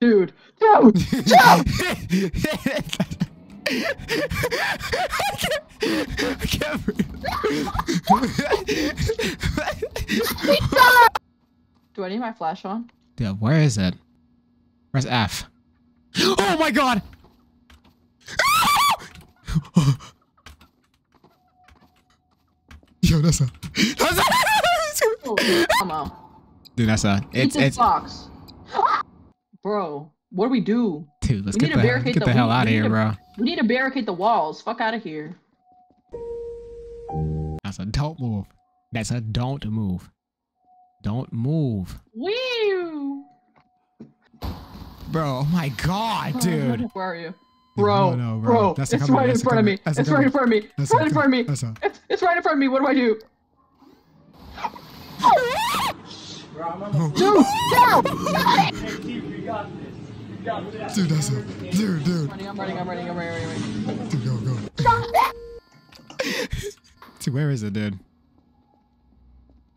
Dude, dude, dude! I can't breathe. Do I need my flash on? Dude, where is it? Where's F? Oh my god! Yo, that's a. That's a. Oh, come on. Dude, that's a. Eat It's this it's. box. Bro, what do we do? Dude, let's we get need the to barricade get the- the hell out of here, to- bro. We need to barricade the walls. Fuck out of here. That's a don't move. That's a don't move. Don't move, Woo! bro. Oh my god, oh, dude. Where are you? Bro, no, no, bro, bro. That's it's right in front of me. that's It's right in front of me. It's right in front of me. That's a. It's, it's right in front of me. What do I do? Dude, no! Dude, that's a. Dude, dude. I'm running, I'm running, I'm running, I'm running, I'm running. Dude, go, go. Dude, where is it, dude?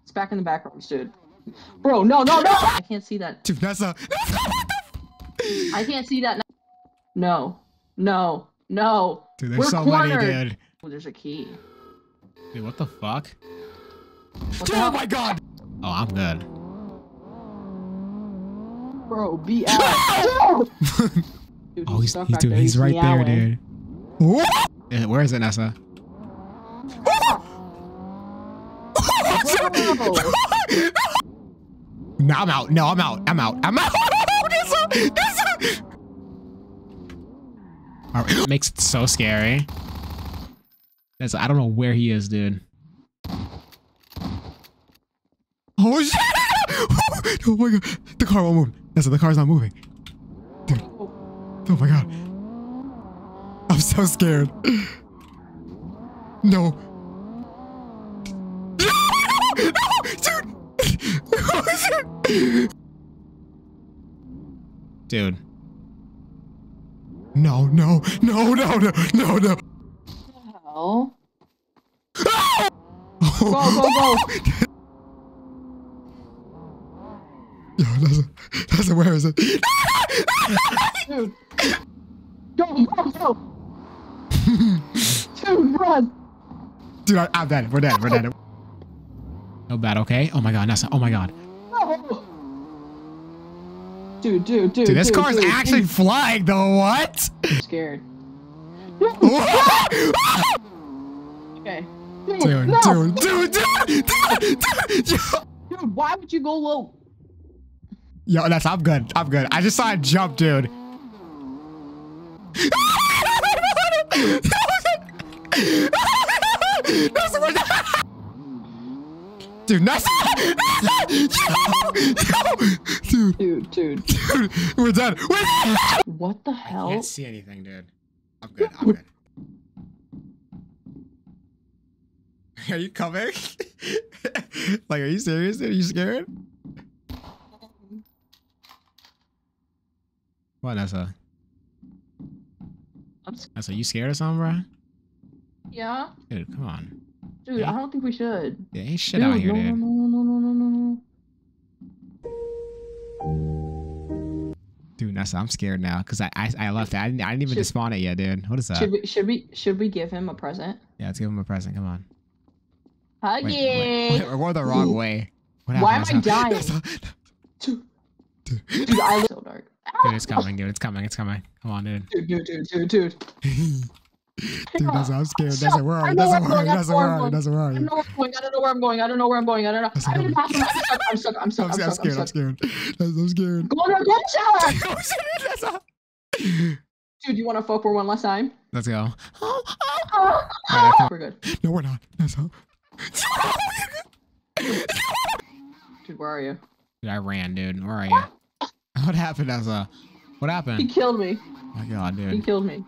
It's back in the back rooms, dude. Bro, no, no, no! I can't see that. Dude, that's a. I can't see that. No, no, no. Dude, there's We're so cornered. many, dude. Oh, there's a key. Dude, what the fuck? What Dude, the oh my god! Oh, I'm good. Bro, be out. Dude, Oh, he's, he's, dude, there. he's right there, dude. Eh, Where is it, Nessa? Bro. No, I'm out. No, I'm out. I'm out. I'm out. Nessa! Nessa! Alright, Makes it so scary. Nessa, I don't know where he is, dude. Oh shit! Oh my god. The car won't move. Nessa, the car's not moving. Dude. Oh my god. I'm so scared. No. No! Dude! Dude. No, no, no, no, no, no, no. Hell. Oh. Go, go, go. Yo, that's a, that's a, where is it? Dude. Go, go, go. Dude, run. Dude, I, I'm dead. We're dead. We're dead. No bad, okay? Oh my god, Nessa. Oh my god. No. Dude, dude, dude. Dude, this dude, car's dude, actually dude. flying though. What? I'm scared. Okay. Dude, dude, no. dude, dude, dude, dude, dude. Dude, why would you go low? Yo, that's I'm good. I'm good. I just saw it jump, dude. Nessa, we're not- Dude, Nessa! Nessa! Yo! Yo! Dude, Dude, dude. dude, we're done. We're done. What the hell? I hell? can't see anything, dude. I'm good. I'm good. Are you coming? like, are you serious? Are you scared? What, Nessa? I'm s- Nessa, you scared of something, bro? Yeah? Dude, come on. Dude, I don't think we should. There ain't shit dude, out here, no, dude. no, no, no, no, no, no, no. Dude, Nessa, I'm scared now because I, I I left it. I didn't, I didn't even Should- despawn it yet, dude. What is that? Should we should we should we give him a present? Yeah, let's give him a present. Come on. Huggy. Wait, wait, we're going the wrong way. What Why am I dying? Dude, dude, I look so dark. Dude, it's coming, dude. It's coming. It's coming. Come on, dude. Dude, dude, dude, dude, dude. Dude, that's I'm scared. That's a word. I know That's a where going, I That's know where I'm word. That's a I don't know where I'm going. I don't know where I'm going. I don't know where I'm going. I don't know. I'm okay. in. I'm stuck. I'm stuck. I'm stuck. I'm, I'm scared. I'm scared. I'm scared. That's, I'm scared. Go there. Go the shower. That's a- Dude, you want to fuck her one last time? Let's go. We're good. No, we're not. That's all. Dude, where are you? Dude, I ran, dude. Where are you? What happened, Ezra? What happened? He killed me. Oh my god, dude. He dude. killed me.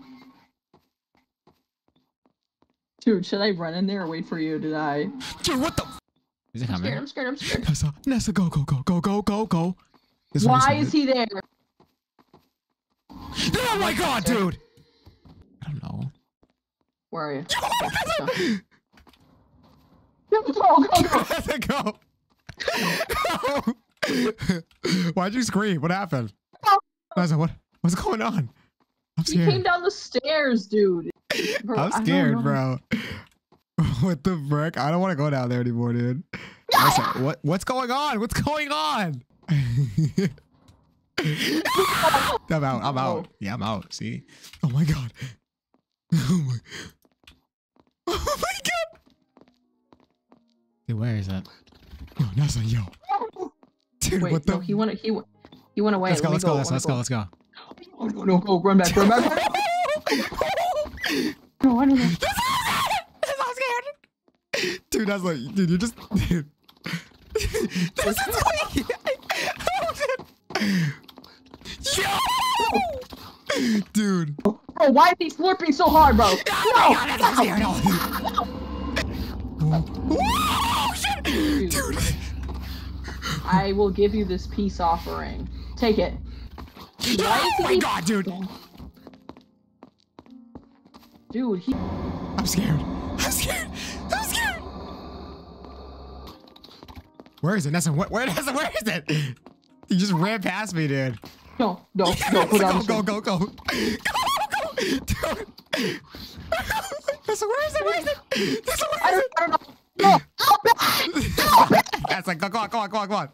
Dude, should I run in there or wait for you to die? Dude, what the? Is it I'm scared. coming? I'm scared. I'm scared. Nessa, Nessa, go, go, go, go, go, go, go. This way, Why this is way. he there? Oh my god, dude. I don't know. Where are you? Oh. Go, go, go. Nessa, go. Why'd you scream? What happened? I was like, what? What's going on? I'm He came down the stairs, dude. Bro, I I'm scared, bro. what the frick? I don't want to go down there anymore, dude. Nessa, what? What's going on? What's going on? I'm out. I'm out. Yeah, I'm out. See? Oh my god. Oh my. Oh my god. Dude, where is that? Yo, Nessa, yo. Dude, Wait, what the? no, he went. He went. He went away. let's go. Let let's go. Let's, let let's me go. Let's go. Oh, no, no, go. Run back. Run back. No, I don't know. This is I'm scared. Dude, that's like, dude, you're just, dude. this is like, Yo! Dude. Bro, why is he slurping so hard, bro? Oh no, Whoa, shit! Dude. I will give you this peace offering. Take it. Dude, Oh my god, dude. Dude, he. I'm scared. I'm scared. I'm scared. Where is it? Nessa, where, where, Nessa, where is it? You just ran past me, dude. No, no, no, go down. go, the go, go, go. Go, go, Dude. Nessa, where is it? Where is it? Nessa, where is it? I don't know. No, That's like, go, on, go on, go on, go on.